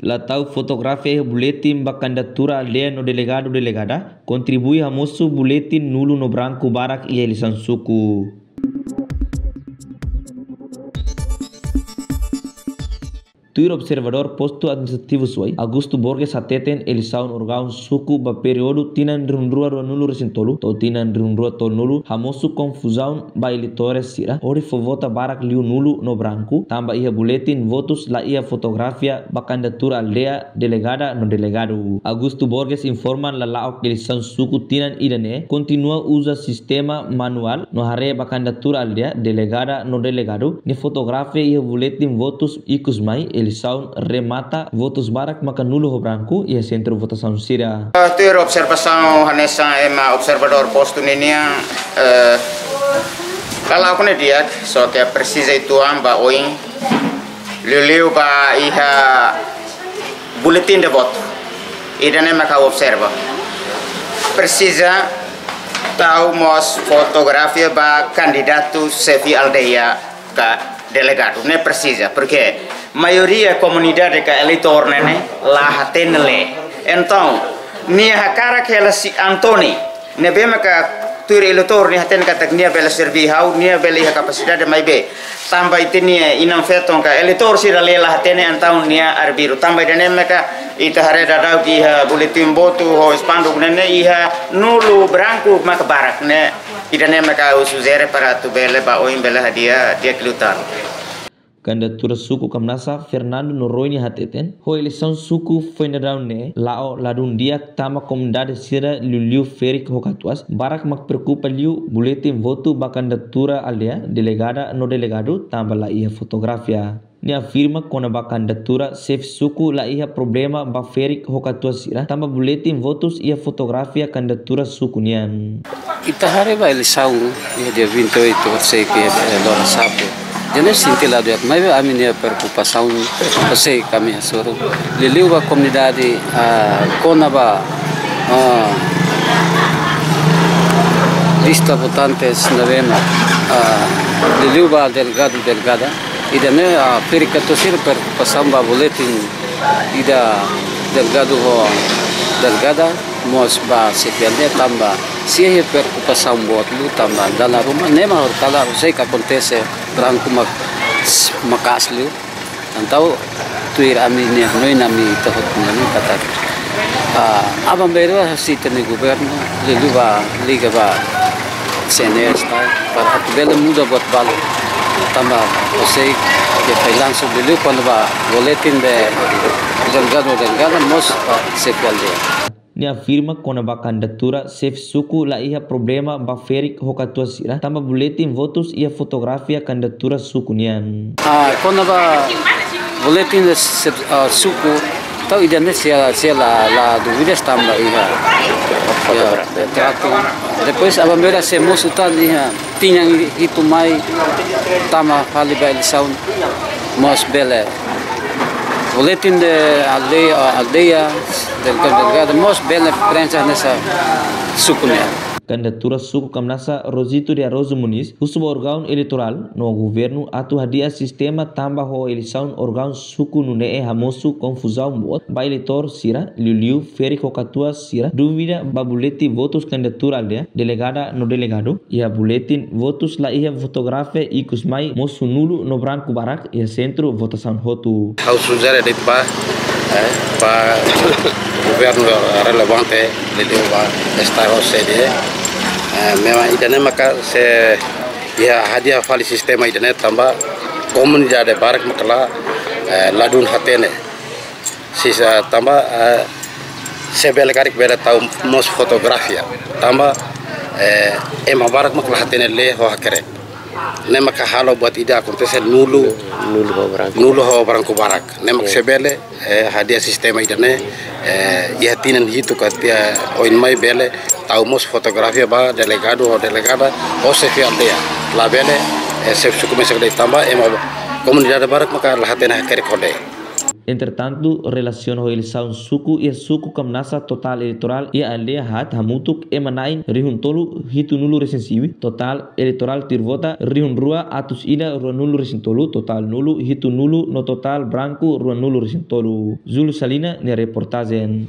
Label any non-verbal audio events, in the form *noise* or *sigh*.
Latau fotografia boletim ba candidatura aldea no delegado delegada contribui a moço boletim nulo no branco barak e eleição. Tuir observador posto administrativo suai, Augusto Borges ateten elisaun orgaun suku ba período tinan rundrua rua nulu resintolu, to tinan rundrua tol nulu, hamosu confusaun ba eleitores sira, ori vota barak liu nulu no branco, tamba ia boletin votos la ia fotografia ba candidatura aldea delegada no delegado. Augusto Borges informan la laok elisaun suku tinan idane, continua usa sistema manual no hare ba candidatura aldea delegada no delegado, ni fotografia ia boletin votos ikus mai eleição remata votos barak maka nulo branco e centro votação sira. Ter observação hanessa ema observador posto ninia uh, kalau aku ne dia so que precisa itu amba oin leleu ba iha boletim de voto ida ne maka observa. Precisa tahu mos fotografia ba candidato sefi aldeia ka delegado. Ne precisa porque maioria comunidade que eleitor nene lá tem le então nia hakara ela si Antoni. Ne bema ka tur eleitor ni haten ka nia bela servi hau nia bela ha capacidade mai be tamba itinia inam feton ka eleitor si le la haten antau nia arbiru. Tamba dene meka ita hare dadau ki ha boletim botu ho spandu nene iha nulu branco maka barak ne. Idane meka usuzere para tu bele ba oin bela hadia dia kilutar candidatura suku kamnasa Fernando Noroini hateten. Ho eleição suku foi na ne lao ladun dia tama comunidade sira liu ferik hokatuas barak mak preocupa liu boletim voto ba candidatura aldea delegada no delegado tamba la ia fotografia. Ni afirma kona ba candidatura sef suku la ia problema ba ferik hokatua sira tamba boletim votos ia fotografia candidatura suku nian. Itahare ba eleição dia 28 sei que é lora sapo Jadi sintila do mai amin ya preocupação você kami hasoro liliu ba comunidade a kona ba lista votantes na vema liliu ba delegado delegada ida ne a pericatosir preocupação ba boletim ida delegado ho delegada mos ba sepiane tamba Siya perkupasambuot lutang na dalaruma nema or kalaro sa ikakontese brang kumak makasliw. Ang tao tuwir amin niya noy nami tahot nami katat. Uh, abang bero si governo, gobyerno luva, liga ba senes tayo para at bela muda bot balo tama kasi ke pailan sa lilu pa na ba boletin de जनगण जनगण most safe कर दिया ni afirma kona ba candidatura suku la iha problema ba ferik hokatua sira tamba boletim votos ia fotografia candidatura suku nian. Ah kona ba boletim de uh, suku tau idane sia sia la la duvida tamba iha. Teatro depois a bambera se mosutan iha tinhang itu mai tama fali ba sound mos bele boletim de aldeia aldeia del Delgado mos bela prensa nessa sucunha. Candidatura suku Kamnasa Rosito de Arrozo Muniz, usuba órgão eleitoral no governo atu hadia sistema tamba ho eleição órgão suku no nee hamosu confusão bot, ba eleitor sira, liu feri kokatua sira, dúvida ba buleti votos candidatura aldea, delegada no delegado, ia boletim votos la ia fotografe ikus mai mosu nulo no branco barak ia centro votação hotu. Hau sujara *laughs* de pa, eh, pa governo relevante lele ba esta sede memang idane maka se ya hadiah fali sistema idane tambah komunidade barak makala eh, ladun hatene. Sisa tambah eh, sebel karik beda tahu mos fotografia tambah ema barak makala hatene le ho hakere. Nema ka halo buat ida acontece nulu nulu ho barang nulu ho barak. Nema sebele eh, hadia sistema idane eh, ia tinan hitu ka tia oin mai bele Hagamos fotografía más delegado o delegada o se sefi aldea. La bene sefi suku mesek de tamba ema comunidad de barak maka lahatena kerek hode. Entre tanto, relación con el Saun Suku y el Suku Kamnasa Total Electoral y Aldea Hat Hamutuk Emanain Rihuntolu Hitunulu Resensivi Total Electoral Tirvota Rihunrua Atus Ila Ruanulu Resintolu Total Nulu Hitunulu No Total Branco Ruanulu Resintolu Zulu Salina de reportaje